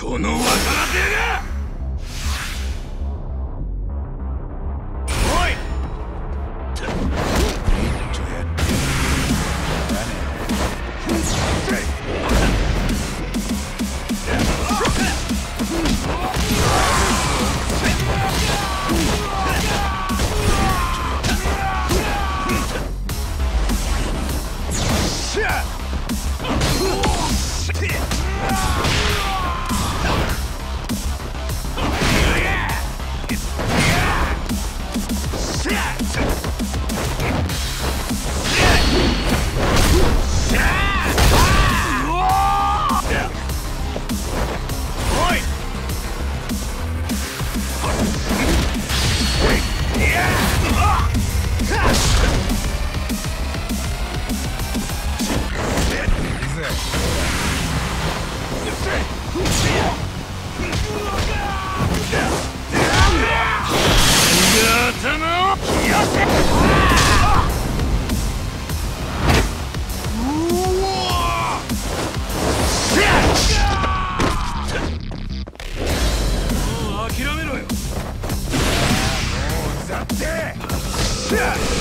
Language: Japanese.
この若手が Yeah.